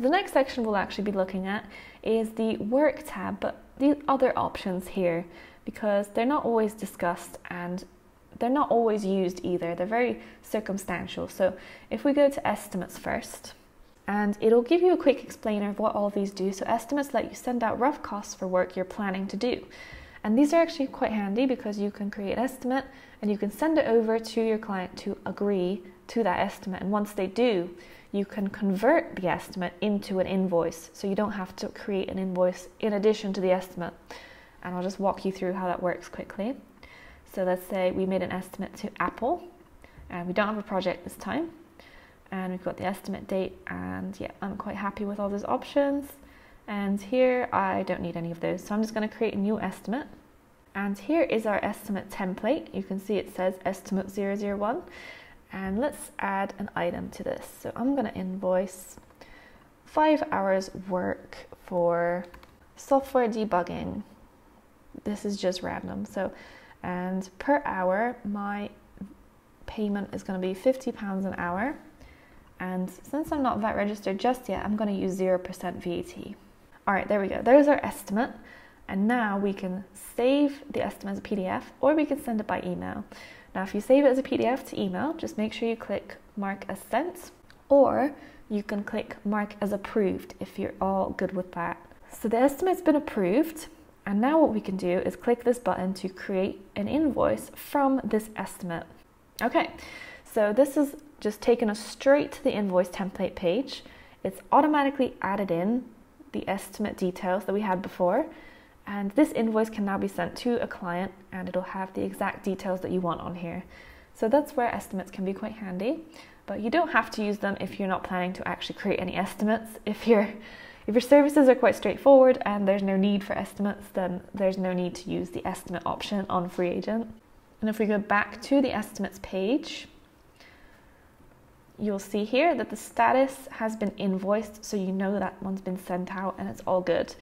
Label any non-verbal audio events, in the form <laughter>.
So the next section we'll actually be looking at is the work tab, but the other options here because they're not always discussed and they're not always used either. They're very circumstantial. So if we go to estimates first, and it'll give you a quick explainer of what all of these do. So estimates let you send out rough costs for work you're planning to do. And these are actually quite handy because you can create an estimate and you can send it over to your client to agree to that estimate. And once they do, you can convert the estimate into an invoice. So you don't have to create an invoice in addition to the estimate. And I'll just walk you through how that works quickly. So let's say we made an estimate to Apple and we don't have a project this time. And we've got the estimate date and yeah, I'm quite happy with all those options. And here I don't need any of those. So I'm just going to create a new estimate. And here is our estimate template. You can see it says estimate 001. And let's add an item to this. So I'm going to invoice five hours work for software debugging. This is just random. So, and per hour, my payment is going to be 50 pounds an hour. And since I'm not VAT registered just yet, I'm going to use 0% VAT. All right, there we go. There's our estimate. And now we can save the estimate as a PDF or we can send it by email. Now, if you save it as a PDF to email, just make sure you click mark as sent or you can click mark as approved if you're all good with that. So the estimate's been approved. And now what we can do is click this button to create an invoice from this estimate. Okay, so this is just taken us straight to the invoice template page. It's automatically added in the estimate details that we had before. And this invoice can now be sent to a client and it'll have the exact details that you want on here. So that's where estimates can be quite handy, but you don't have to use them if you're not planning to actually create any estimates. <laughs> If your if your services are quite straightforward and there's no need for estimates, then there's no need to use the estimate option on FreeAgent. And if we go back to the estimates page, you'll see here that the status has been invoiced, so you know that one's been sent out and it's all good.